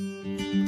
Música